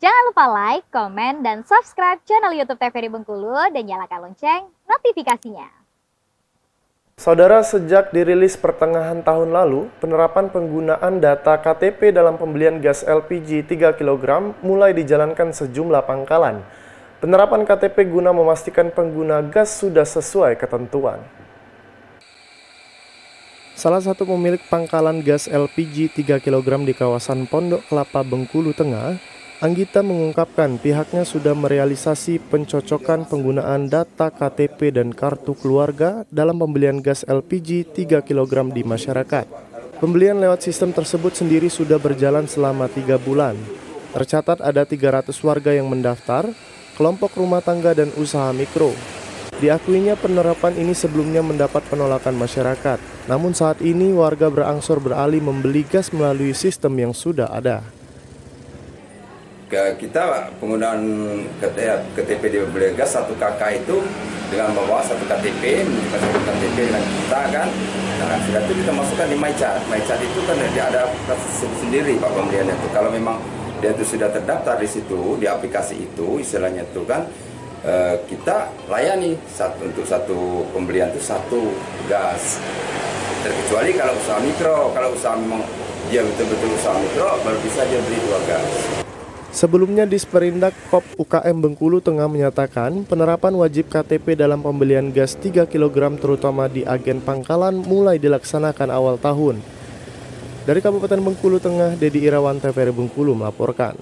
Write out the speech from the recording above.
Jangan lupa like, komen, dan subscribe channel YouTube TVRI Bengkulu dan nyalakan lonceng notifikasinya. Saudara, sejak dirilis pertengahan tahun lalu, penerapan penggunaan data KTP dalam pembelian gas LPG 3 kg mulai dijalankan sejumlah pangkalan. Penerapan KTP guna memastikan pengguna gas sudah sesuai ketentuan. Salah satu pemilik pangkalan gas LPG 3 kg di kawasan Pondok Kelapa Bengkulu Tengah, Anggita mengungkapkan pihaknya sudah merealisasi pencocokan penggunaan data KTP dan kartu keluarga dalam pembelian gas LPG 3 kg di masyarakat. Pembelian lewat sistem tersebut sendiri sudah berjalan selama tiga bulan. Tercatat ada 300 warga yang mendaftar, kelompok rumah tangga dan usaha mikro. Diakuinya penerapan ini sebelumnya mendapat penolakan masyarakat, namun saat ini warga berangsur beralih membeli gas melalui sistem yang sudah ada. Kita penggunaan KTP di pembelian gas satu kakak itu dengan membawa satu KTP, menunjukkan satu KTP dengan kita kan. Nah, sudah itu kita masukkan di MyChat. MyChat itu kan ada sendiri Pak pembelian itu. Kalau memang dia itu sudah terdaftar di situ di aplikasi itu istilahnya itu kan uh, kita layani satu untuk satu pembelian itu satu gas terkecuali kalau usaha mikro kalau usaha memang dia betul-betul usaha mikro baru bisa dia beli dua gas Sebelumnya Disperindak KOP UKM Bengkulu Tengah menyatakan penerapan wajib KTP dalam pembelian gas 3 kg terutama di agen pangkalan mulai dilaksanakan awal tahun. Dari Kabupaten Bengkulu Tengah, Dedi Irawan TVRI Bengkulu melaporkan.